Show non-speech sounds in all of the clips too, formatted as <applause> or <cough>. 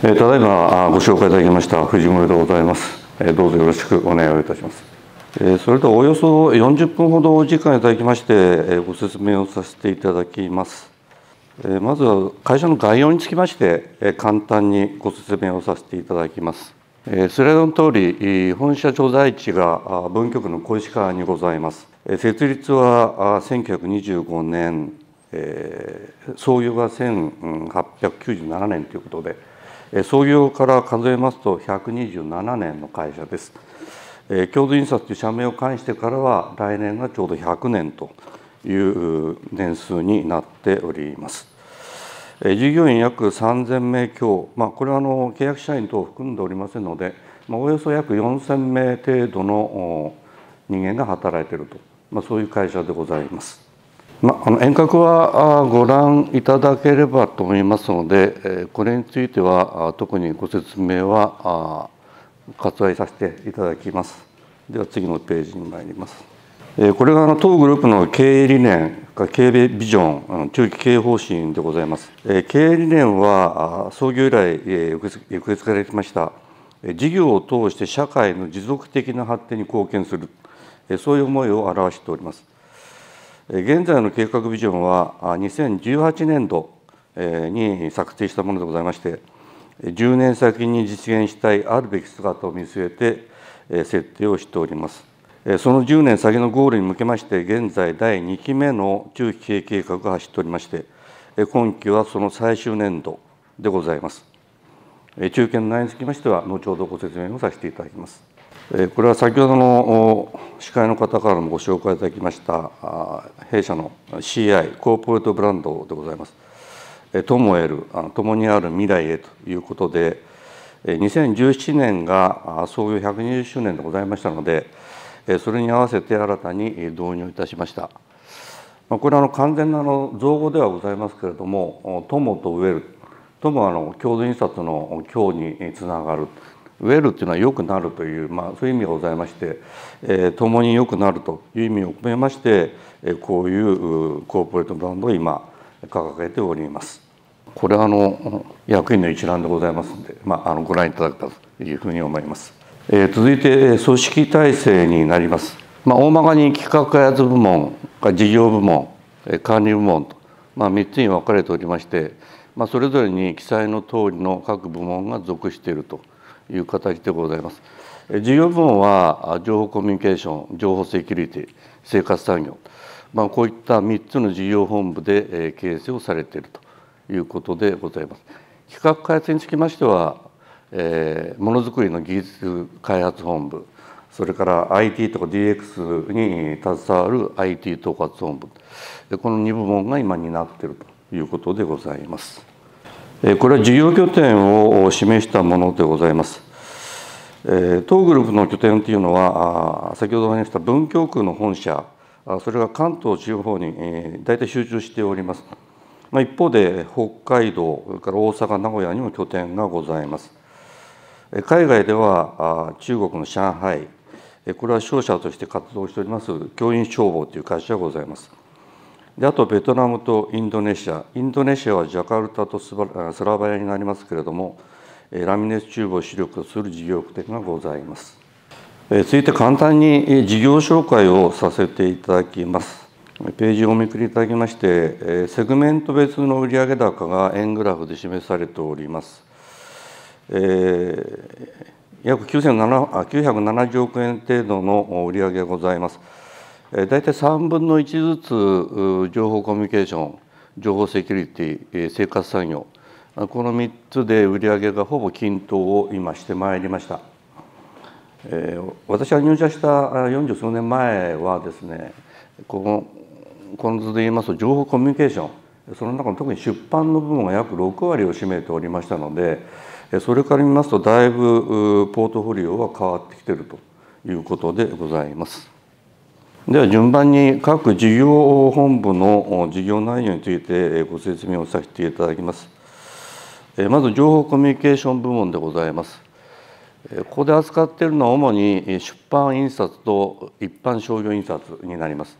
ただいまご紹介いただきました藤森でございます。どうぞよろしくお願いをいたします。それではおよそ40分ほどお時間いただきましてご説明をさせていただきます。まずは会社の概要につきまして簡単にご説明をさせていただきます。スライドの通り本社所在地が文京区の小石川にございます。設立は1925年創業が1897年ということで創業から数えますと127年の会社です。共同印刷という社名を冠してからは来年がちょうど100年という年数になっております。従業員約3000名強、まあ、これはあの契約社員等を含んでおりませんので、まあ、およそ約4000名程度の人間が働いていると、まあ、そういう会社でございます。まあ、の遠隔はご覧いただければと思いますのでこれについては特にご説明は割愛させていただきます。では次のページに参ります。これが当グループの経営理念経営ビジョン中期経営方針でございます。経営理念は創業以来受け継がれてきました。事業を通して社会の持続的な発展に貢献する。そういう思いを表しております。現在の計画ビジョンは2018年度に策定したものでございまして10年先に実現したいあるべき姿を見据えて設定をしております。その10年先のゴールに向けまして現在第2期目の中期経営計画が走っておりまして今期はその最終年度でございます。中堅の内容につきましては後ほどご説明をさせていただきます。これは先ほどの司会の方からもご紹介いただきました弊社の CI コーポレートブランドでございます。ともえる共にある未来へということで2017年が創業120周年でございましたのでそれに合わせて新たに導入いたしました。これは完全な造語ではございますけれども「友」と「ウェル」「友」は共同印刷の「今日」につながるウェルっていうのは良くなるという、まあ、そういう意味がございまして、えー、共に良くなるという意味を込めまして、えー、こういうコーポレートブランドを今掲げております。これはあの役員の一覧でございますので、まあ、あのご覧いただけたというふうに思います。えー、続いて組織体制になります。まあ、大まかに企画開発部門事業部門管理部門と、まあ、3つに分かれておりまして、まあ、それぞれに記載の通りの各部門が属しているという形でございます。事業部門は情報コミュニケーション、情報セキュリティ、生活産業、まあ、こういった3つの事業本部で形成をされているということでございます。企画開発につきましては、えー、ものづくりの技術開発本部、それから IT とか DX に携わる IT 統括本部、この2部門が今担っているということでございます。これは事業拠点を示したものでございます。当グループの拠点というのは先ほどお話した文京区の本社それが関東地方に大体集中しております。一方で北海道それから大阪名古屋にも拠点がございます。海外では中国の上海これは商社として活動しております教員消防という会社がございます。であとベトナムとインドネシア。インドネシアはジャカルタとスラバヤになりますけれどもラミネスチューブを主力とする事業拠点がございます。続いて簡単に事業紹介をさせていただきます。ページをおめくりいただきましてセグメント別の売上高が円グラフで示されております、えー、約970億円程度の売上がございます。大体3分の1ずつ情報コミュニケーション情報セキュリティ生活産業この3つで売上がほぼ均等を今してまいりました、えー、私が入社した40数年前はですねこのこの図で言いますと情報コミュニケーションその中の特に出版の部分が約6割を占めておりましたのでそれから見ますとだいぶポートフォリオは変わってきているということでございます。では順番に各事業本部の事業内容についてご説明をさせていただきます。まず情報コミュニケーション部門でございます。ここで扱っているのは主に出版印刷と一般商業印刷になります。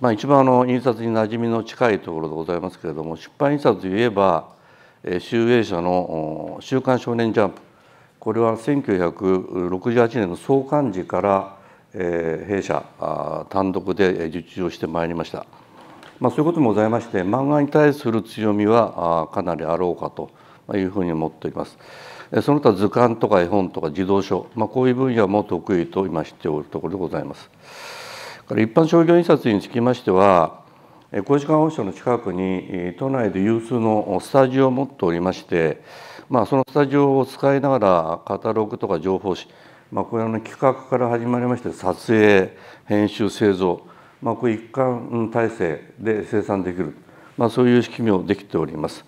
まあ、一番あの印刷に馴染みの近いところでございますけれども出版印刷といえば集英社の「週刊少年ジャンプ」これは1968年の創刊時から、弊社単独で受注をしてまいりました。まあ、そういうこともございまして漫画に対する強みはかなりあろうかというふうに思っております。その他図鑑とか絵本とか児童書、まあ、こういう分野も得意と今知っておるところでございます。から一般商業印刷につきましては小石川本社の近くに都内で有数のスタジオを持っておりまして、まあ、そのスタジオを使いながらカタログとか情報誌、まあ、これの企画から始まりまして撮影編集製造、まあ、こう一貫体制で生産できる、まあ、そういう仕組みをできております。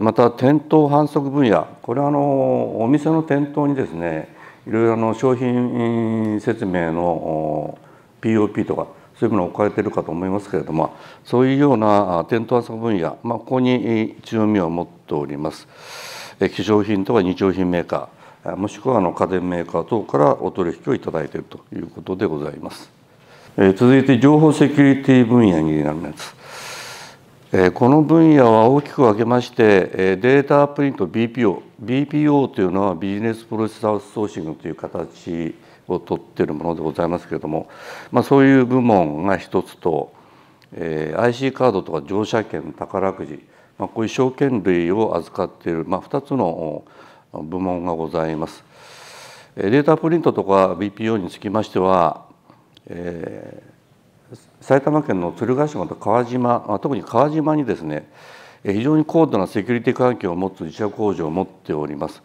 また店頭販促分野。これはあのお店の店頭にですねいろいろあの商品説明の POP とかそういうものを置かれているかと思いますけれどもそういうような店頭販促分野、まあ、ここに強みを持っております。化粧品とか日用品メーカー。もしくはあの家電メーカー等からお取引をいただいているということでございます。え続いて情報セキュリティ分野になります。えこの分野は大きく分けましてえデータプリント BPO BPO というのはビジネスプロセスアウトソーシングという形をとっているものでございますけれども、まあ、そういう部門が一つとえ IC カードとか乗車券宝くじ、まあ、こういう証券類を預かっている、まあ、2つの部門がございます。データプリントとか BPO につきましては、えー埼玉県の鶴ヶ島と川島特に川島にですね非常に高度なセキュリティ環境を持つ自社工場を持っております。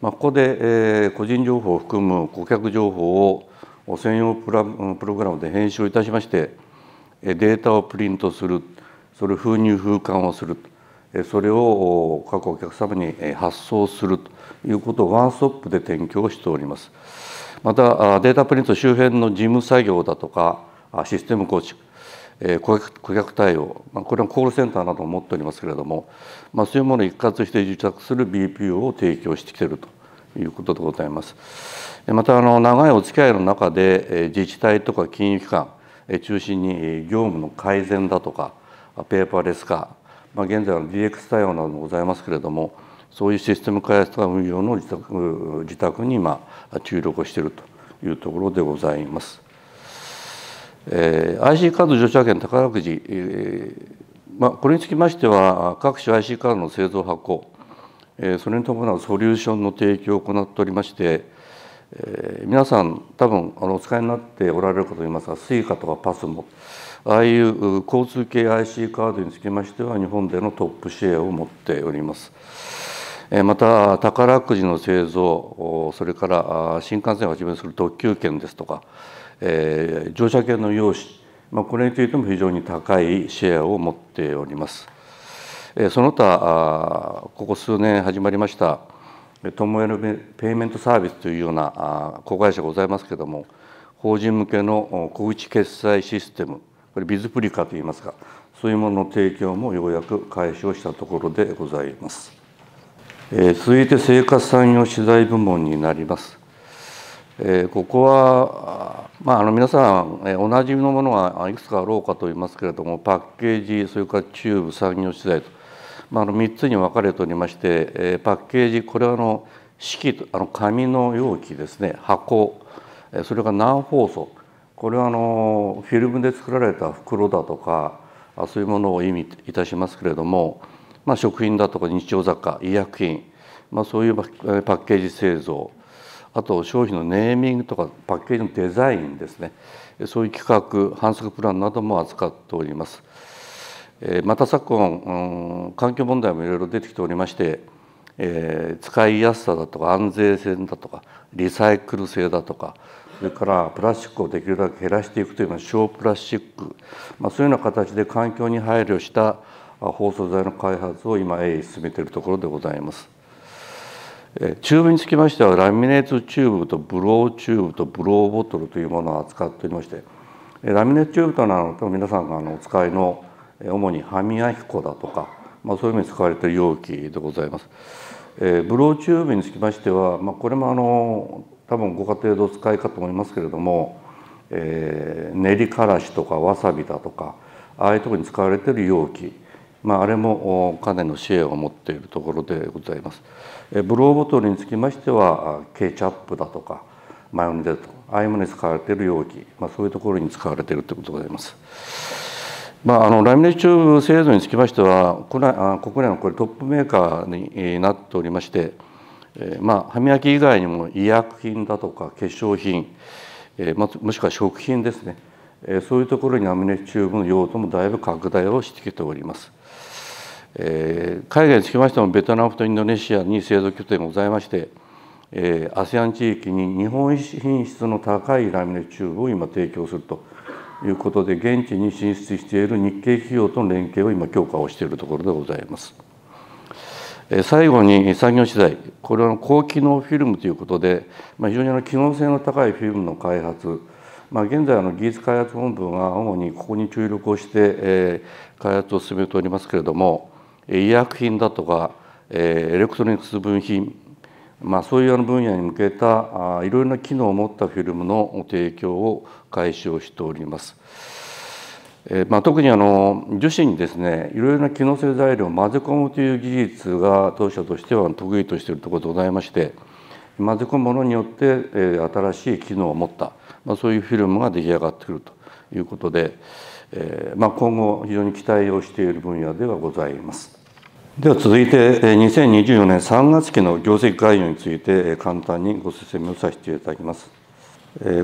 まあ、ここで、え個人情報を含む顧客情報を専用プラプログラムで編集いたしましてデータをプリントするそれを封入封還をするそれを各お客様に発送するということをワンストップで提供しております。またデータプリント周辺の事務作業だとかシステム構築顧客対応これはコールセンターなどを持っておりますけれども、まあ、そういうものを一括して受託する BPO を提供してきているということでございます。またあの長いお付き合いの中で自治体とか金融機関中心に業務の改善だとかペーパーレス化、まあ、現在の DX 対応などもございますけれどもそういうシステム開発とか運用の自宅自宅に今注力をしているというところでございます。えー、IC カード乗車券宝くじ、えーまあ、これにつきましては各種 IC カードの製造発行、えー、それに伴うソリューションの提供を行っておりまして、えー、皆さん多分あのお使いになっておられるかと思いますが Suica とかパスもああいう交通系 IC カードにつきましては日本でのトップシェアを持っております。また宝くじの製造それから新幹線をはじめする特急券ですとかえ、乗車券の用紙、まあ、これについても非常に高いシェアを持っております。その他ここ数年始まりましたトモエルペイメントサービスというような子会社がございますけれども法人向けの小口決済システムこれビズプリカといいますかそういうものの提供もようやく開始をしたところでございます。え続いて生活産業資材部門になります。えここは、まあ、あの皆さん、え同じみのものがいくつかあろうかと言いますけれどもパッケージそれからチューブ産業資材と、まあ、あの3つに分かれておりまして、えパッケージこれはあの式とあの紙の容器ですね箱それから難包装これはあのフィルムで作られた袋だとかそういうものを意味いたしますけれども、まあ、食品だとか日用雑貨医薬品、まあ、そういうパッケージ製造あと商品のネーミングとかパッケージのデザインですねそういう企画反則プランなども扱っております。また昨今、環境問題もいろいろ出てきておりまして、え、使いやすさだとか安全性だとかリサイクル性だとかそれからプラスチックをできるだけ減らしていくというような小プラスチック、まあ、そういうような形で環境に配慮した包装材の開発を今鋭意進めているところでございます。チューブにつきましてはラミネートチューブとブローチューブとブローボトルというものを扱っておりましてラミネートチューブというのは皆さんがお使いの主に歯磨き粉だとか、まあ、そういう意味に使われている容器でございます。ブローチューブにつきましては、まあ、これもあの多分ご家庭でお使いかと思いますけれども、えー、練りからしとかわさびだとかああいうところに使われている容器まあ、あれもかなりのシェアを持っているところでございます。ブローボトルにつきましてはケチャップだとかマヨネーズとかああいうものに使われている容器、まあ、そういうところに使われているということでございます。まあ、あのラミネーチューブ製造につきましては国内のこれトップメーカーになっておりまして、え、まあ、歯磨き以外にも医薬品だとか化粧品、えー、まもしくは食品ですね、そういうところにラミネチューブの用途もだいぶ拡大をしてきております。えー、海外につきましてもベトナムとインドネシアに製造拠点がございまして、え、ASEAN 地域に日本品質の高いラミネチューブを今提供するということで現地に進出している日系企業との連携を今強化をしているところでございます。え最後に産業資材これは高機能フィルムということで、まあ、非常にあの機能性の高いフィルムの開発、まあ、現在の技術開発本部が主にここに注力をして、えー、開発を進めておりますけれども医薬品だとかエレクトロニクス部品、まあ、そういう分野に向けたあいろいろな機能を持ったフィルムの提供を開始をしております。えまあ、特にあの樹脂にですねいろいろな機能性材料を混ぜ込むという技術が当社としては得意としているところでございまして混ぜ込むものによって、え新しい機能を持った、まあ、そういうフィルムが出来上がってくるということで、えまあ、今後非常に期待をしている分野ではございます。では続いて2024年3月期の業績概要について簡単にご説明をさせていただきます。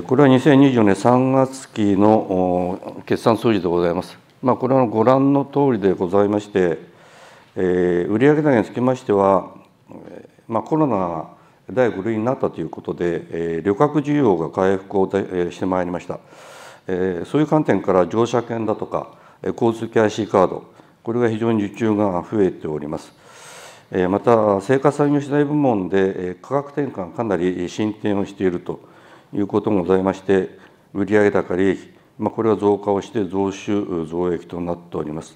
これは2024年3月期の決算数字でございます。まあ、これはご覧の通りでございまして、売上高につきましては、まあ、コロナが第5類になったということで、え旅客需要が回復をえしてまいりました。えそういう観点から乗車券だとか、え交通系 IC カード、これが非常に受注が増えております。えまた、生活産業資材部門でえ価格転換かなり進展をしているということもございまして、売上高利益、まあ、これは増加をして増収増益となっております。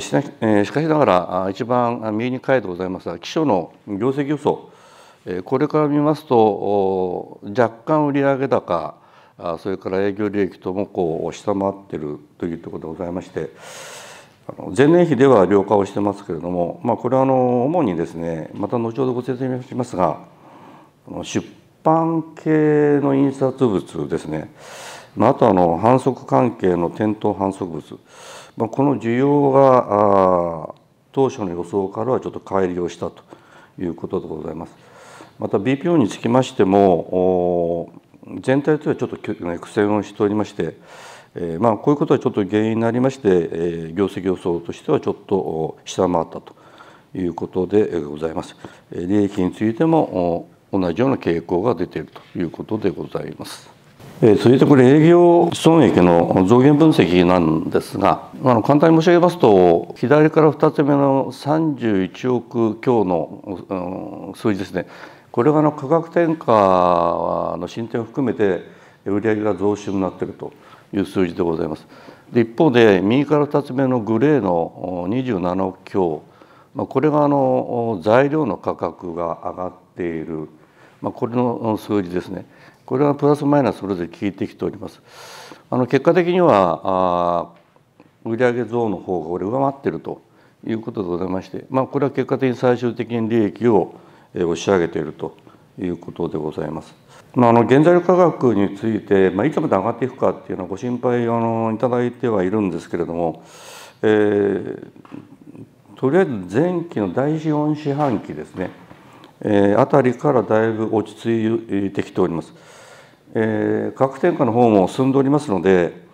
しかしながら、一番右に書いてございますが、基礎の業績予想、これから見ますと、若干売上高、それから営業利益ともこう下回っているというところでございまして、前年比では量化をしてますけれども、まあ、これはあの主にですねまた後ほどご説明しますが出版系の印刷物ですね、まあ、あとあの反則関係の店頭反則物、まあ、この需要が当初の予想からはちょっと乖離をしたということでございます。また BPO につきましても全体とはちょっと苦戦をしておりましてえー、まあ、こういうことはちょっと原因になりまして、えー、業績予想としてはちょっと下回ったということでございます。利益についても同じような傾向が出ているということでございます。続いてこれ営業損益の増減分析なんですがあの簡単に申し上げますと左から2つ目の31億強の数字ですねこれがの価格転嫁の進展を含めて売上が増収になっているという数字でございます。で一方で右から2つ目のグレーの27億強、ま、これがあの材料の価格が上がっている、まあ、これの数字ですねこれはプラスマイナスそれぞれ効いてきております。あの結果的にはあ売上増の方がこれ上回っているということでございまして、まあ、これは結果的に最終的に利益を押し上げているということでございます。まあ、あの原材料価格について、まあ、いつまで上がっていくかっていうのはご心配あのいただいてはいるんですけれども、えー、とりあえず前期の第4四半期ですね、えー、あたりからだいぶ落ち着いてきております。えー、価格転嫁の方も進んでおりますので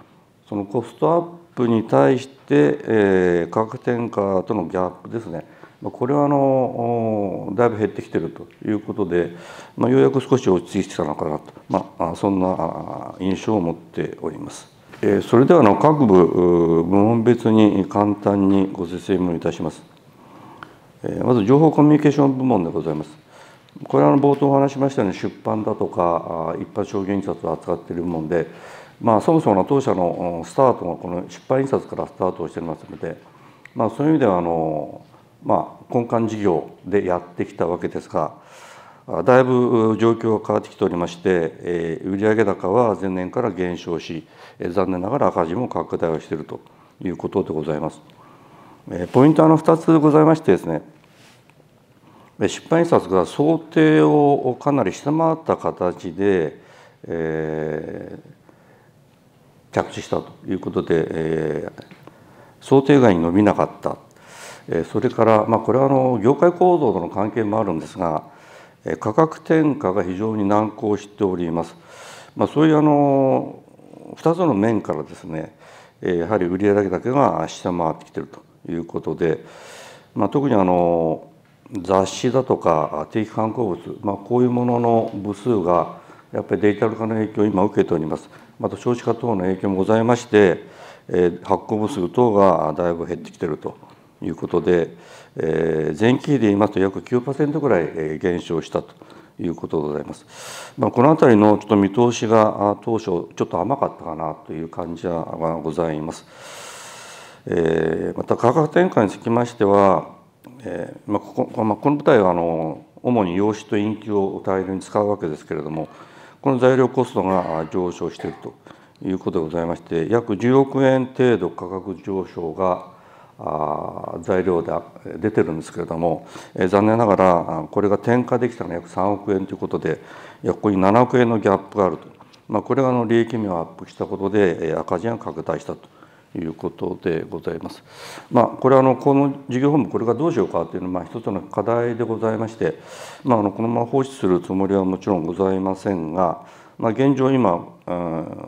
そのコストアップに対して、えー、価格転嫁とのギャップですねこれはあのだいぶ減ってきているということで、まあ、ようやく少し落ち着いてきたのかなと、まあ、そんな印象を持っております。それではの各部部門別に簡単にご説明いたします。まず情報コミュニケーション部門でございます。これは冒頭お話しましたように出版だとか一般商業印刷を扱っている部門で、まあ、そもそもの当社のスタートがこの出版印刷からスタートをしていますので、まあ、そういう意味ではあのまあ、根幹事業でやってきたわけですがだいぶ状況が変わってきておりまして、え売上高は前年から減少し、え残念ながら赤字も拡大をしているということでございます。ポイントは2つございましてですね出版印刷が想定をかなり下回った形で、えー、着地したということで、えー、想定外に伸びなかった、それから、まあ、これはあの業界構造との関係もあるんですが価格転嫁が非常に難航しております。まあ、そういうあの2つの面からですねやはり売上高が下回ってきているということで、まあ、特にあの雑誌だとか定期刊行物、まあ、こういうものの部数がやっぱりデジタル化の影響を今受けております。また少子化等の影響もございまして、発行部数等がだいぶ減ってきているということで、え前期比で言いますと約9%ぐらい減少したということでございます。まあ、この辺りのちょっと見通しが当初ちょっと甘かったかなという感じはございます。えまた価格転嫁につきましてはえーまあ、ここまあ、この舞台はあの主に用紙と印記を大量に使うわけですけれどもこの材料コストが上昇しているということでございまして約10億円程度価格上昇が材料で出てるんですけれども、え、残念ながらこれが転嫁できたのは約3億円ということでここに7億円のギャップがあると、まあ、これがあの利益面をアップしたことで赤字が拡大したということでございます。まあ、これはあのこの事業本部これがどうしようかというのはまあ一つの課題でございまして、まあ、あのこのまま放置するつもりはもちろんございませんが、まあ、現状今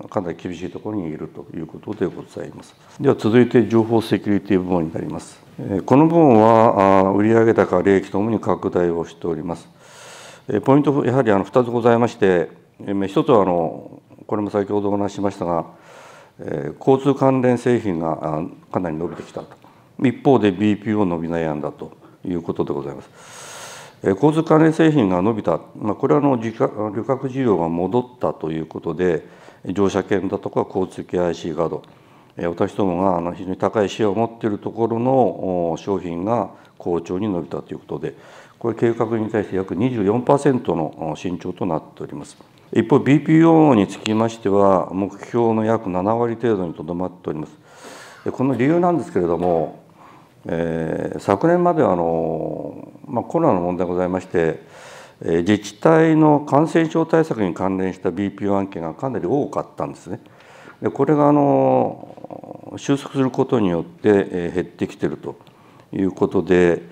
かなり厳しいところにいるということでございます。では続いて情報セキュリティ部門になります。この部門は売上高利益ともに拡大をしております。ポイントやはりあの2つございまして、一つはあのこれも先ほどお話ししましたが交通関連製品がかなり伸びてきたと一方で BPO 伸び悩んだということでございます。交通関連製品が伸びた、まあ、これはの旅客需要が戻ったということで乗車券だとか交通系 IC カード。私どもが非常に高いシェアを持っているところの商品が好調に伸びたということでこれ計画に対して約24%の伸長となっております。一方 BPO につきましては目標の約7割程度にとどまっております。この理由なんですけれども、えー、昨年まではあの、まあ、コロナの問題がございまして自治体の感染症対策に関連した BPO 案件がかなり多かったんですね。でこれがあの収束することによって減ってきているということで、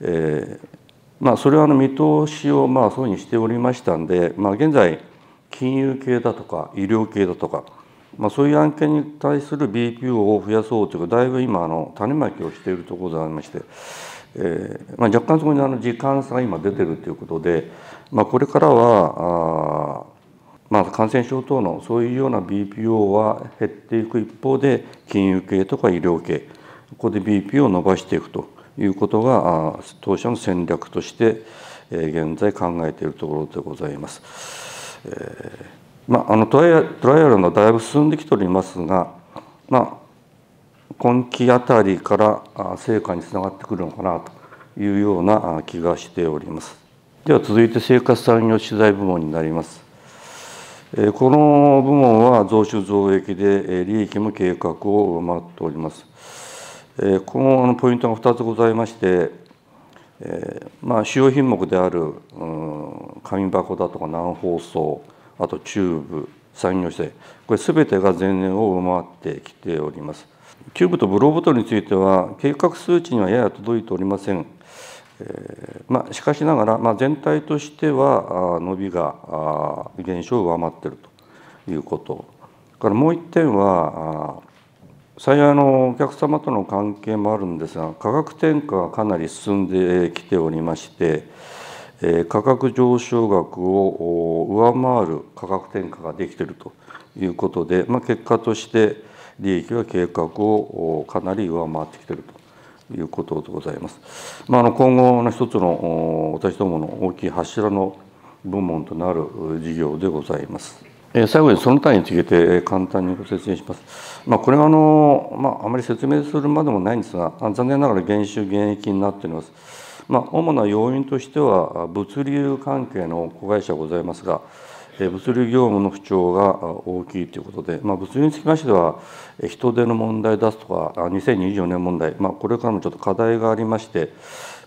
えーまあ、それはあの見通しをまあそうにしておりましたんで、まあ、現在金融系だとか医療系だとか、まあ、そういう案件に対する BPO を増やそうというかだいぶ今あの種まきをしているところでありまして、えーまあ、若干そこにあの時間差が今出てるということで、まあ、これからはあまあ、感染症等のそういうような BPO は減っていく一方で金融系とか医療系ここで BPO を伸ばしていくということが当社の戦略として現在考えているところでございます。えー、まあ、あのトライトライアルのだいぶ進んできておりますが、まあ、今期あたりから成果につながってくるのかなというような気がしております。では続いて生活産業資材部門になります。この部門は増収増益で利益も計画を上回っております。このポイントが2つございまして、え、まあ主要品目である、紙箱だとか軟包装あとチューブ産業資材これ全てが前年を上回ってきております。チューブとブローボトルについては計画数値にはやや届いておりません、えー、まあ、しかしながら、まあ、全体としては伸びが減少を上回っているということ。からもう一点は幸いのお客様との関係もあるんですが価格転嫁がかなり進んできておりまして価格上昇額を上回る価格転嫁ができているということで、まあ、結果として利益は計画をかなり上回ってきているということでございます。まあ、あの今後の一つの私どもの大きい柱の部門となる事業でございます。最後にその他について簡単にご説明します。まあ、これはあの、まあ、あまり説明するまでもないんですが、残念ながら減収減益になっております。まあ、主な要因としては物流関係の子会社がございますが、物流業務の不調が大きいということで、まあ、物流につきましては、人手の問題出すとか、2024年問題、まあ、これからもちょっと課題がありまして、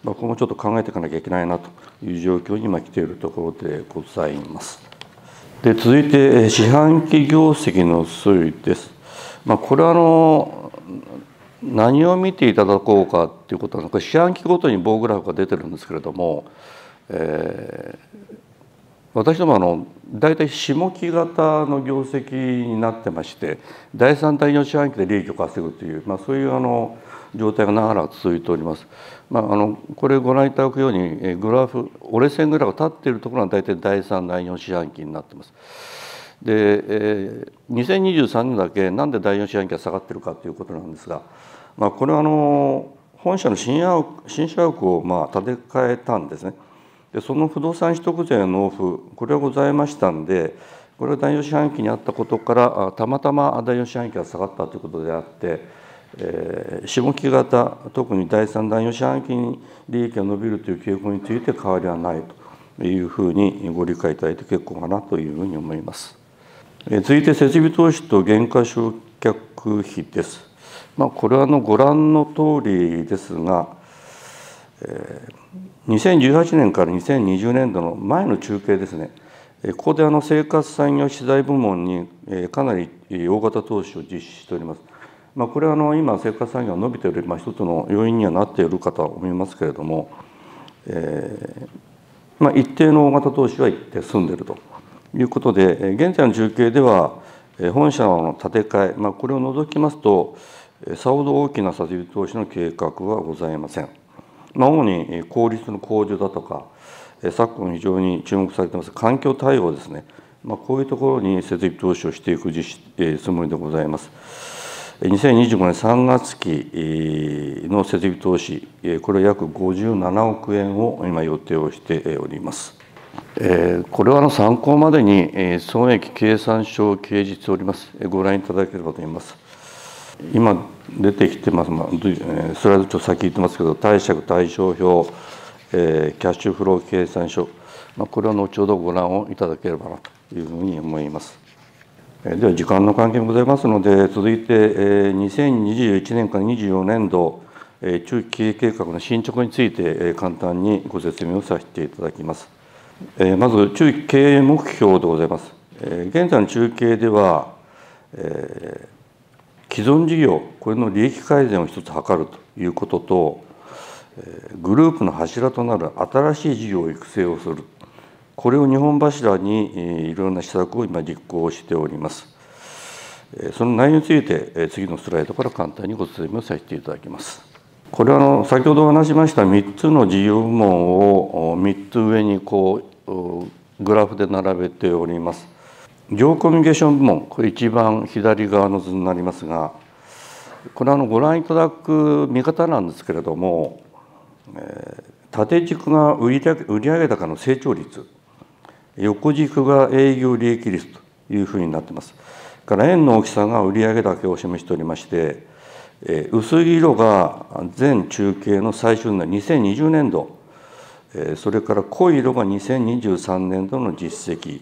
まあ、今後ちょっと考えていかなきゃいけないなという状況に今来ているところでございます。で続いて、四半期業績の推移です。まあ、これはの何を見ていただこうかということはこれ四半期ごとに棒グラフが出てるんですけれども、えー、私どもあの大体下期型の業績になってまして第3第4四半期で利益を稼ぐという、まあ、そういうあの状態が長らく続いております。まあ、あのこれご覧いただくようにグラフ折れ線グラフが立っているところは大体第3第4四半期になってます。で、えー、2023年だけなんで第4四半期が下がってるかということなんですが、まあ、これはあの本社の新社新社屋をまあ建て替えたんですね。でその不動産取得税納付これはございましたんでこれは第4四半期にあったことからたまたま第4四半期が下がったということであって、えー、下期型特に第3第4四半期に利益が伸びるという傾向について変わりはないというふうにご理解いただいて結構かなというふうに思います。続いて設備投資と減価償却費です。まあ、これはのご覧の通りですが、え、2018年から2020年度の前の中継ですねここであの生活産業資材部門にかなり大型投資を実施しております。まあ、これはあの今生活産業が伸びている、まあ、一つの要因にはなっているかと思いますけれども、えまあ、一定の大型投資は一定済んでいるということで現在の中継では本社の建て替え、まあ、これを除きますとさほど大きな設備投資の計画はございません。主に効率の向上だとか昨今非常に注目されています環境対応ですね、まあ、こういうところに設備投資をしていくつもりでございます。2025年3月期の設備投資、これは約57億円を今予定をしております。これはの参考までに損益計算書を掲示しております。ご覧いただければと思います。今出てきてます、まあ、スライドちょっと先言ってますけど貸借対照表、えー、キャッシュフロー計算書、まあ、これは後ほどご覧をいただければなというふうに思います。えー、では時間の関係もございますので続いて、えー、2021年から24年度、えー、中期経営計画の進捗について、えー、簡単にご説明をさせていただきます。えー、まず中期経営目標でございます。えー、現在の中継では、えー既存事業これの利益改善を一つ図るということとグループの柱となる新しい事業を育成をする。これを日本柱にいろんな施策を今実行しております。その内容について次のスライドから簡単にご説明をさせていただきます。これはあの先ほどお話しました3つの事業部門を3つ上にこうグラフで並べております。業コミュニケーション部門これ一番左側の図になりますがこれはのご覧いただく見方なんですけれども、えー、縦軸が売上売上高の成長率横軸が営業利益率というふうになっています。から円の大きさが売上高を示しておりまして、えー、薄い色が全中継の最終年2020年度、えー、それから濃い色が2023年度の実績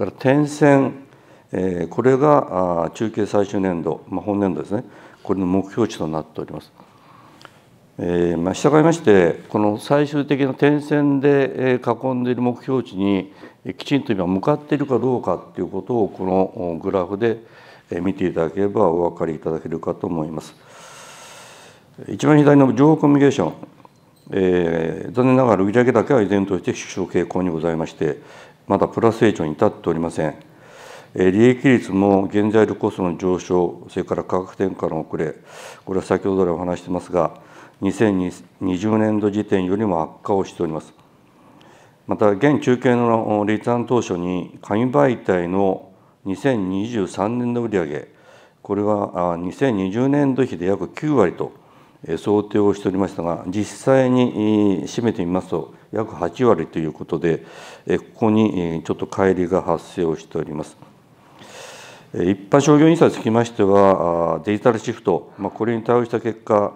から点線、え、これが中継最終年度、まあ、本年度ですねこれの目標値となっております。えーま、従いましてこの最終的な点線で囲んでいる目標値にきちんと今向かっているかどうかということをこのグラフで見ていただければお分かりいただけるかと思います。一番左の情報コミュニケーション、えー、残念ながら売上だけは依然として縮小傾向にございましてまだプラス成長に至っておりません。利益率も原材料コストの上昇、それから価格転嫁の遅れ、これは先ほど来お話してますが、2020年度時点よりも悪化をしております。また、現中継の立案当初に、紙媒体の2023年度売上、これは2020年度比で約9割と想定をしておりましたが、実際に占めてみますと、約8割ということで、ここにちょっと乖離が発生をしております。一般商業印刷につきましては、デジタルシフト、まあ、これに対応した結果、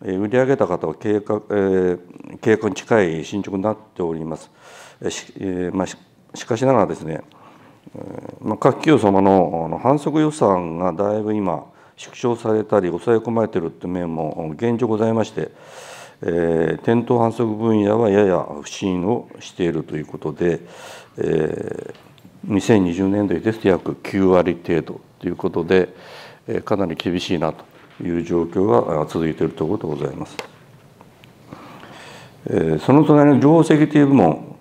売り上高と計画,、えー、計画に近い進捗になっております。し,、えまあ、しかしながらですね、まあ、各企業様のあの反則予算がだいぶ今縮小されたり抑え込まれているという面も現状ございまして、えー、店頭反則分野はやや不振をしているということで、えー、2020年度ですと約9割程度ということで、えー、かなり厳しいなという状況が続いているところでございます。えー、その隣の情報セキュリティ部門、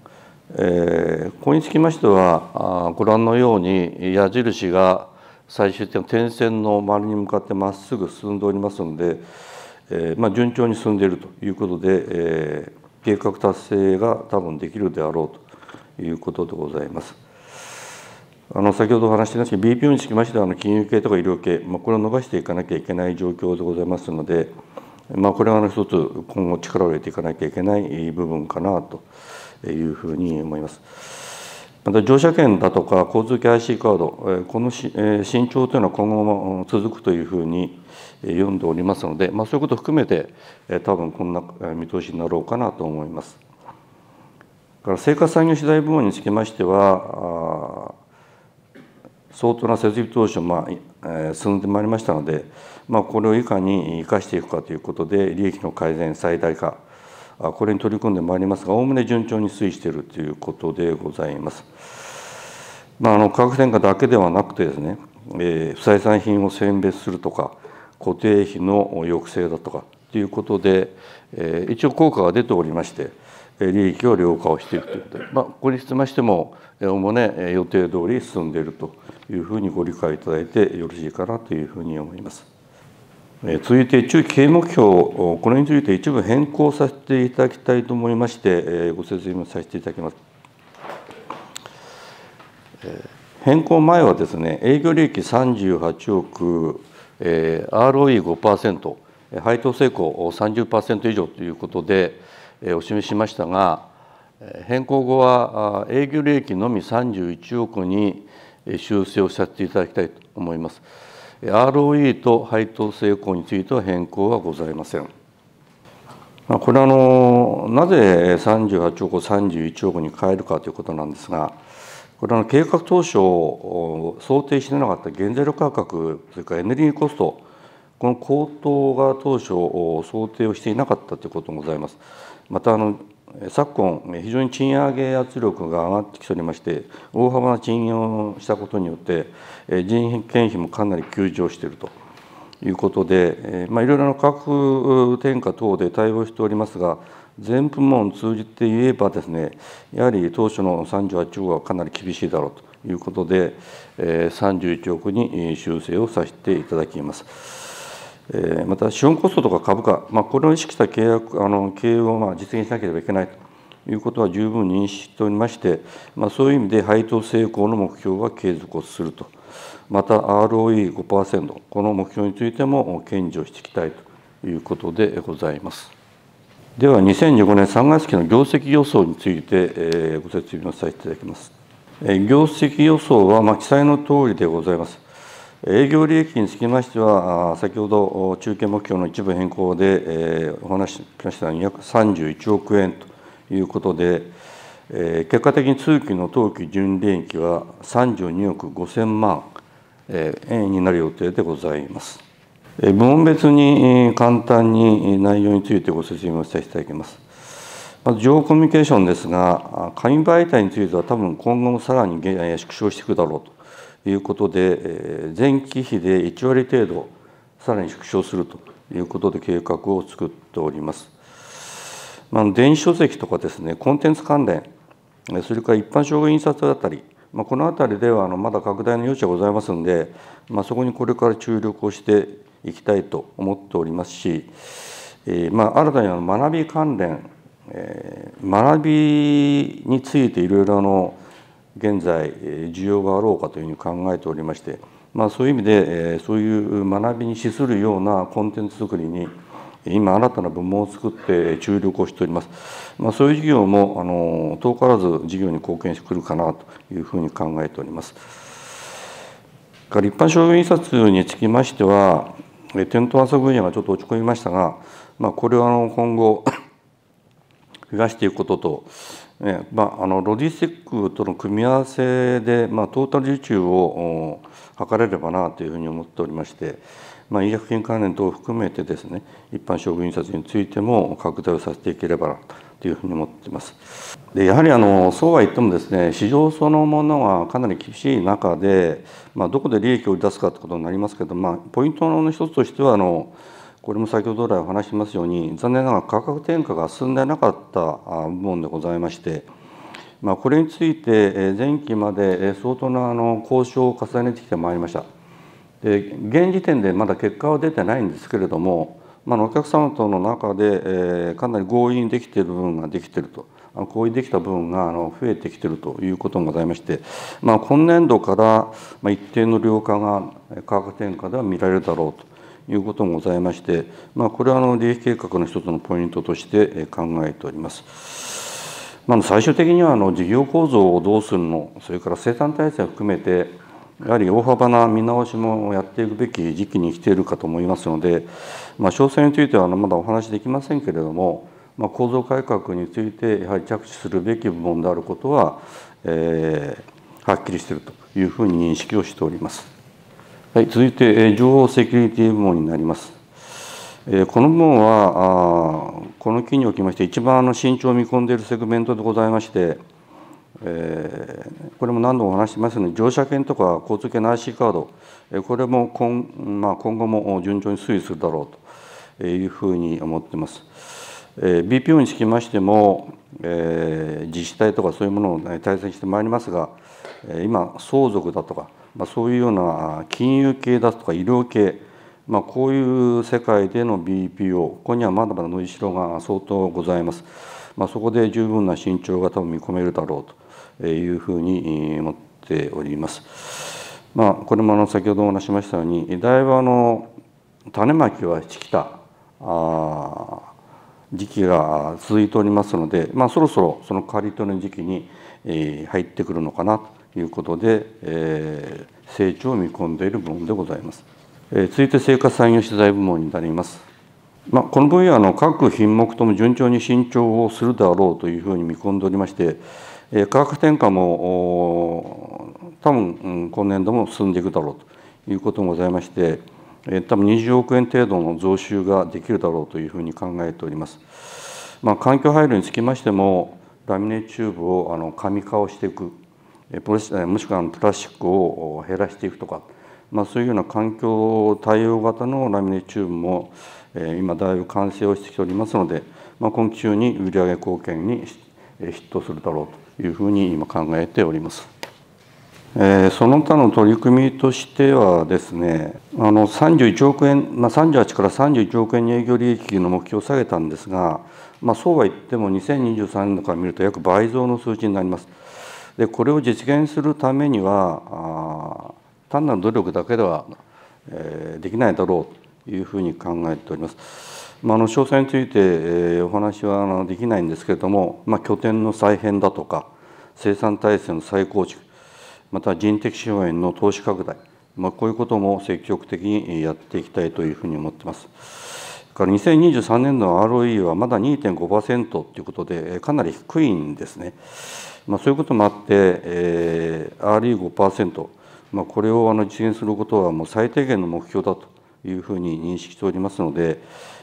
えー、ここにつきましてはご覧のように矢印が最終的な点線の周りに向かってまっすぐ進んでおりますので、えーまあ、順調に進んでいるということで、えー、計画達成が多分できるであろうということでございます。あの先ほどお話ししました BPO につきましてはあの金融系とか医療系、まあ、これを伸ばしていかなきゃいけない状況でございますので、まあ、これは一つ今後力を入れていかなきゃいけない部分かなというふうに思います。また乗車券だとか交通系 IC カードこの慎重というのは今後も続くというふうに読んでおりますので、まあ、そういうことを含めて多分こんな見通しになろうかなと思います。から生活産業資材部門につきましては相当な設備投資を、まあ、進んでまいりましたので、まあ、これをいかに生かしていくかということで利益の改善最大化これに取り組んでまいりますがおおむね順調に推移しているということでございます。まあ、あの価格転嫁だけではなくてですね、えー、不採算品を選別するとか固定費の抑制だとかということで、えー、一応効果が出ておりまして利益を量化をしているということで、まあ、ここにつきましてもおおむね予定通り進んでいるというふうにご理解いただいてよろしいかなというふうに思います。続いて中期経営目標これについて一部変更させていただきたいと思いましてご説明させていただきます。変更前はですね営業利益38億 ROE5% 配当成功30%以上ということでお示ししましたが変更後は営業利益のみ31億に修正をさせていただきたいと思います。ROE と配当成功については変更はございません。これはあのなぜ38億を31億に変えるかということなんですがこれは計画当初想定してなかった原材料価格それからエネルギーコストこの高騰が当初想定をしていなかったということもございます。またあの昨今非常に賃上げ圧力が上がってきておりまして大幅な賃上げをしたことによって人件費もかなり急上しているということで、まあ、いろいろな価格転嫁等で対応しておりますが全部門通じて言えばですねやはり当初の38億はかなり厳しいだろうということで31億に修正をさせていただきます。また資本コストとか株価、まあ、これを意識した契約あの経営をまあ実現しなければいけないということは十分認識しておりまして、まあ、そういう意味で配当成功の目標は継続をするとまた ROE5% この目標についても堅持をしていきたいということでございます。では2015年3月期の業績予想についてご説明させていただきます。業績予想はま記載の通りでございます。営業利益につきましては、先ほど中継目標の一部変更でお話しました約31億円ということで、結果的に通期の当期純利益は32億5000万円になる予定でございます。部門別に簡単に内容についてご説明をさせていただきます。まず情報コミュニケーションですが、紙媒体については多分今後もさらに縮小していくだろうと。いうことで前期比で1割程度さらに縮小するということで計画を作っております。まあ、電子書籍とかですねコンテンツ関連それから一般商業印刷だったり、まあ、この辺りではまだ拡大の余地がございますので、まあ、そこにこれから注力をしていきたいと思っておりますし、えー、まあ新たに学び関連、えー、学びについていろいろの現在需要があろうかというふうに考えておりまして、まあ、そういう意味でえそういう学びに資するようなコンテンツ作りに今新たな部門を作って注力をしております。まあ、そういう事業もあの遠からず事業に貢献してくるかなというふうに考えております。から一般商業印刷につきましてはテント朝分野がちょっと落ち込みましたが、まあ、これはあの今後 <coughs> 増やしていくこととえまあ、あのロジスティックとの組み合わせで、まあ、トータル受注を図れればなというふうに思っておりまして、まあ、医薬品関連等を含めてですね一般商業印刷についても拡大をさせていければなというふうに思っています。でやはりあのそうは言ってもですね市場そのものはかなり厳しい中で、まあ、どこで利益を出すかということになりますけど、まあ、ポイントの一つとしてはあのこれも先ほど来お話しますように残念ながら価格転嫁が進んでなかった部門でございまして、まあ、これについて前期まで相当なあの交渉を重ねてきてまいりました。で現時点でまだ結果は出てないんですけれども、まあ、お客様との中で、えかなり合意できている部分ができていると合意できた部分が増えてきているということがございまして、まあ、今年度から一定の量化が価格転嫁では見られるだろうということもございまして、まあ、これはあの利益計画の一つのポイントとして考えております。まあ、最終的にはあの事業構造をどうするのそれから生産体制を含めてやはり大幅な見直しもやっていくべき時期に来ているかと思いますので、まあ、詳細についてはまだお話できませんけれども、まあ、構造改革についてやはり着手するべき部門であることは、えー、はっきりしているというふうに認識をしております。はい、続いて情報セキュリティ部門になります。この部門はこの期におきまして一番あの慎重を見込んでいるセグメントでございまして、えこれも何度も話してますように乗車券とか交通系の IC カードこれも今,、まあ、今後も順調に推移するだろうというふうに思っています。え BPO につきましても、え自治体とかそういうものを対戦してまいりますが今相続だとかまあ、そういうような金融系だとか医療系、まあ、こういう世界での BPO ここにはまだまだ伸びしろが相当ございます。まあ、そこで十分な慎重が多分見込めるだろうというふうに思っております。まあ、これもあの先ほどお話しましたようにだいぶあの種まきはしてきたあ時期が続いておりますので、まあ、そろそろその刈り取りの時期に入ってくるのかなということで、えー、成長を見込んでいる部門でございます。えー、続いて生活産業資材部門になります。まあ、この分野の各品目とも順調に伸長をするであろうというふうに見込んでおりまして、価格転嫁も多分、うん、今年度も進んでいくだろうということもございまして、えー、多分20億円程度の増収ができるだろうというふうに考えております。まあ、環境配慮につきましてもラミネーチューブをあの紙化をしていくもしくはプラスチックを減らしていくとか、まあ、そういうような環境対応型のラミネーチューブも今だいぶ完成をしてきておりますので、まあ、今期中に売上貢献にヒットするだろうというふうに今考えております。その他の取り組みとしてはですねあの31億円、まあ、38から31億円に営業利益の目標を下げたんですが、まあ、そうは言っても2023年度から見ると約倍増の数字になります。でこれを実現するためには単なる努力だけでは、え、できないだろうというふうに考えております。まあ、の詳細について、え、お話はあのできないんですけれども、まあ、拠点の再編だとか生産体制の再構築また人的資本への投資拡大、まあ、こういうことも積極的にやっていきたいというふうに思っています。から2023年度の ROE はまだ2.5%ということでかなり低いんですね。まあ、そういうこともあって、えー、RE5%、まあ、これをあの実現することはもう最低限の目標だというふうに認識しておりますので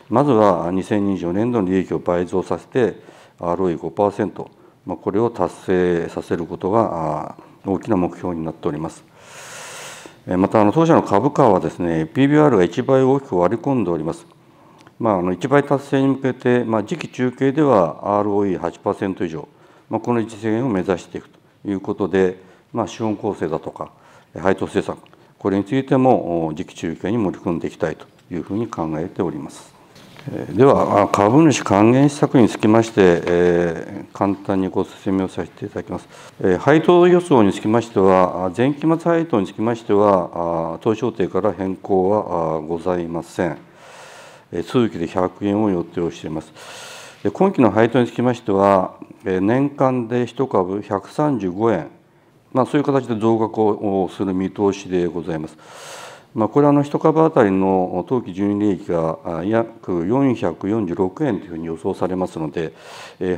まずは2024年度の利益を倍増させて ROE5%、まあ、これを達成させることが大きな目標になっております。また当社の株価はですね PBR が1倍大きく割り込んでおります。まあ、あの1倍達成に向けて、まあ、次期中継では ROE8% 以上まあ、この実現を目指していくということで、まあ、資本構成だとか配当政策これについても次期中継に盛り込んでいきたいというふうに考えております。では株主還元施策につきまして、えー、簡単にご説明をさせていただきます。えー、配当予想につきましては前期末配当につきましては当初予定から変更はございません。通期で100円を予定をしています。今期の配当につきましては、年間で1株135円、まあ、そういう形で増額をする見通しでございます。まあ、これはの1株当たりの当期純利益が約446円というふうに予想されますので、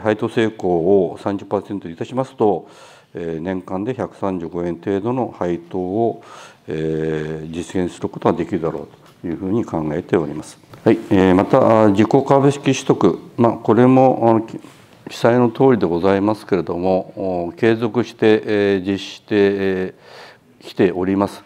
配当成功を30%いたしますと、年間で135円程度の配当を実現することができるだろうというふうに考えております。はい、また自己株式取得、まあ、これも記載の通りでございますけれども継続して実施してきております。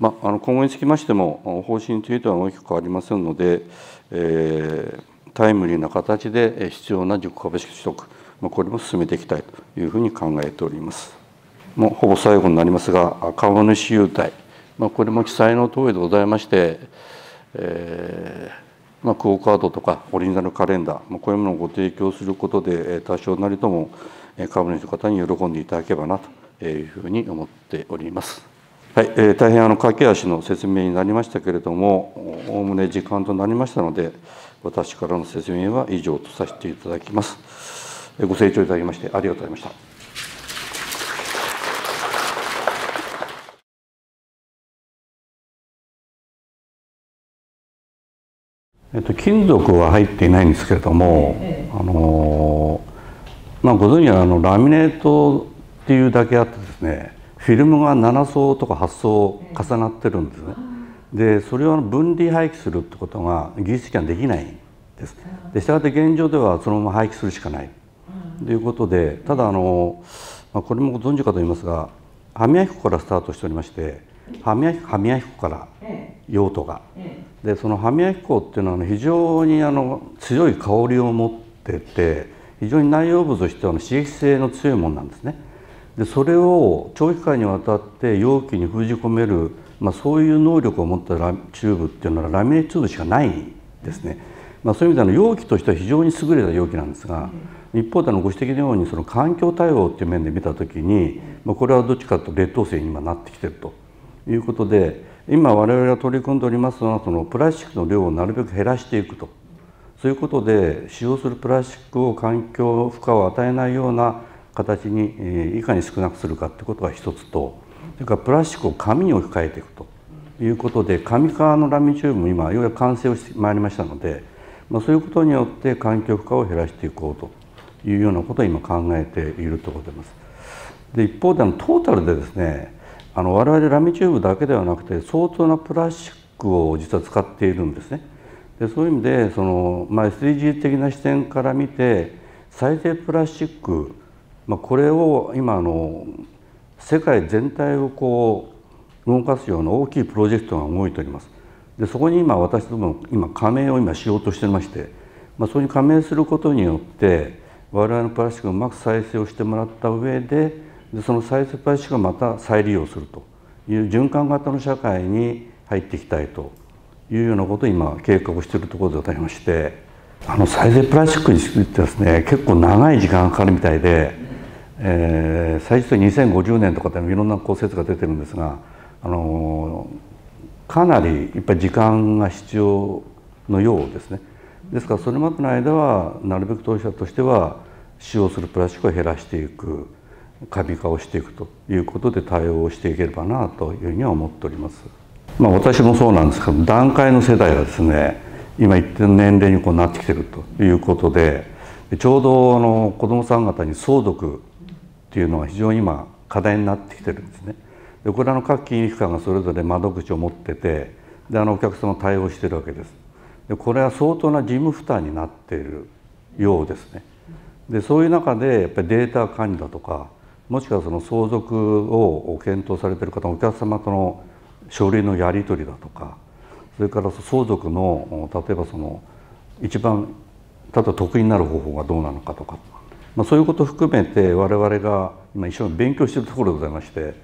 まあ、あの今後につきましても方針については大きく変わりませんので、えー、タイムリーな形で必要な自己株式取得、まあ、これも進めていきたいというふうに考えております。もうほぼ最後になりますが株主優待、まあ、これも記載の通りでございまして、えーまあ、クオ・カードとかオリジナルカレンダー、まあ、こういうものをご提供することで多少なりとも株主の方に喜んでいただければなというふうに思っております。はい、えー、大変あの駆け足の説明になりましたけれどもおおむね時間となりましたので私からの説明は以上とさせていただきます。ご清聴いただきましてありがとうございました。えっと、金属は入っていないんですけれども、ええ、あのまあ、ご存知あのラミネートっていうだけあってですねフィルムが7層とか8層重なってるんですね。でそれを分離廃棄するってことが技術的にはできないんです。でしたがって現状ではそのまま廃棄するしかないということでただあの、まあ、これもご存知かと思いますが歯磨き粉からスタートしておりまして歯磨き歯磨き粉から用途が。でその歯磨き粉っていうのは非常にあの強い香りを持ってて非常に内容物としては刺激性の強いものなんですね。でそれを長期間にわたって容器に封じ込める、まあ、そういう能力を持ったラチューブっていうのはラミネチューブしかないんですね。まあ、そういう意味での容器としては非常に優れた容器なんですが、一方でのご指摘のようにその環境対応っていう面で見た時に、まあ、これはどっちかというと劣等生に今なってきてると。いうことで今我々が取り組んでおりますのはそのプラスチックの量をなるべく減らしていくと。そういうことで使用するプラスチックを環境負荷を与えないような形にいかに少なくするかということが一つとそれからプラスチックを紙に置き換えていくということで紙革のラミチューブも今ようやく完成をしてまいりましたので、まあ、そういうことによって環境負荷を減らしていこうというようなことを今考えているところでます。で一方でのトータルでですねあの我々ラミチューブだけではなくて相当なプラスチックを実は使っているんですね。でそういう意味でその、まあ、SDG 的な視点から見て再生プラスチック、まあ、これを今あの世界全体をこう動かすような大きいプロジェクトが動いております。でそこに今私ども今加盟を今しようとしてまして、まあ、それに加盟することによって我々のプラスチックをうまく再生をしてもらった上ででその再生プラスチックをまた再利用するという循環型の社会に入っていきたいというようなことを今計画をしているところでございましてあの再生プラスチックについてですね結構長い時間がかかるみたいで、えー、最初2050年とかでもいろんなこう説が出てるんですがあのかなりやっぱり時間が必要のようですね。ですからそれまでの間はなるべく当社としては使用するプラスチックを減らしていく紙化をしていくということで対応していければなというふうには思っております。まあ、私もそうなんですけど段階の世代がですね今一定の年齢にこうなってきてるということでちょうどあの子どもさん方に相続っていうのが非常に今課題になってきてるんですね。でこれはの各金融機関がそれぞれ窓口を持っててであのお客様対応してるわけです。でこれは相当な事務負担になっているようですね。でそういう中でやっぱりデータ管理だとかもしくはその相続を検討されている方お客様との書類のやり取りだとかそれから相続の例えばその一番例えば得意になる方法がどうなのかとか、まあ、そういうことを含めて我々が今一生勉強しているところでございまして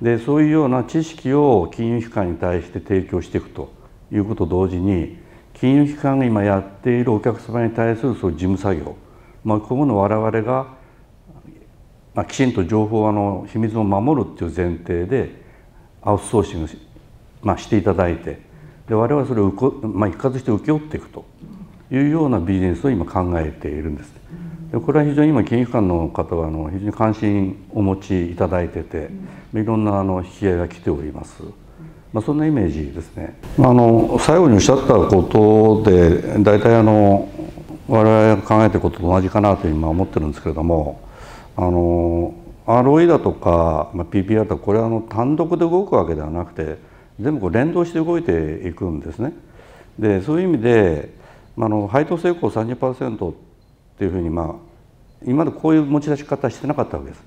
でそういうような知識を金融機関に対して提供していくということと同時に金融機関が今やっているお客様に対するそういう事務作業、まあ、ここの我々がまあ、きちんと情報あの秘密を守るっていう前提でアウトソーシング、まあ、していただいてで我々はそれを、まあ、一括して請け負っていくというようなビジネスを今考えているんです。でこれは非常に今金融機関の方はあの非常に関心をお持ちいただいてていろんなあの引き合いが来ております。まあ、そんなイメージですね。あの最後におっしゃったことで大体あの我々が考えていることと同じかなと今思ってるんですけれどもあの ROE だとか、まあ、PPR だとかこれはあの単独で動くわけではなくて全部こう連動して動いていくんですね。でそういう意味で、まあ、の配当成功30%っていうふうにまあ今までこういう持ち出し方してなかったわけです。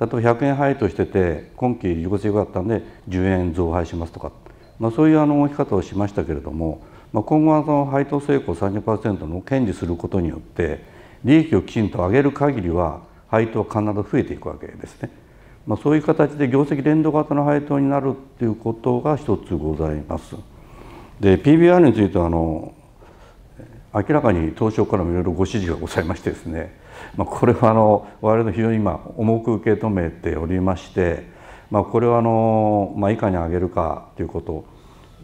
例えば100円配当してて今期自己成功だったんで10円増配しますとか、まあ、そういうあの置き方をしましたけれども、まあ、今後はその配当成功30%の堅持することによって利益をきちんと上げる限りは配当は必ず増えていくわけですね。まあ、そういう形で業績連動型の配当になるっていうことが一つございます。で PBR についてはあの明らかに東証からもいろいろご指示がございましてですね、まあ、これはあの我々の非常に今重く受け止めておりまして、まあ、これはあの、まあ、いかに上げるかということやっ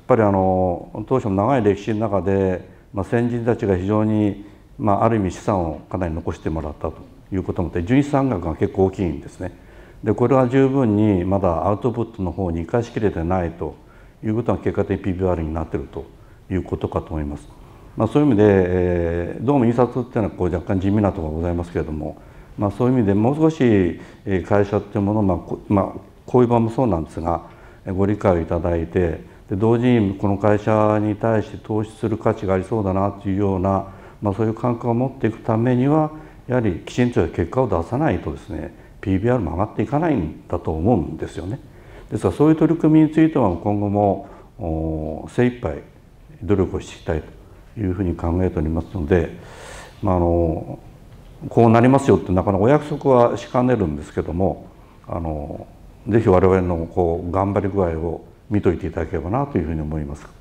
ぱりあの当初の長い歴史の中で、まあ、先人たちが非常に、まあ、ある意味資産をかなり残してもらったということもあって純資産額が結構大きいんですね。でこれは十分にまだアウトプットの方に生かしきれてないということが結果的に PBR になっているということかと思います。まあ、そういう意味で、えー、どうも印刷っていうのはこう若干地味なところがございますけれども、まあ、そういう意味でもう少し会社っていうものを、まあこまあ、こういう場もそうなんですがご理解をいただいてで同時にこの会社に対して投資する価値がありそうだなというような、まあ、そういう感覚を持っていくためにはやはりきちんと結果を出さないとですね PBR も上がっていかないんだと思うんですよね。ですからそういう取り組みについては今後も精一杯努力をしていきたいというふうに考えておりますので、まあ、あのこうなりますよってなかなかお約束はしかねるんですけどもあのぜひ我々のこう頑張り具合を見といていただければなというふうに思います。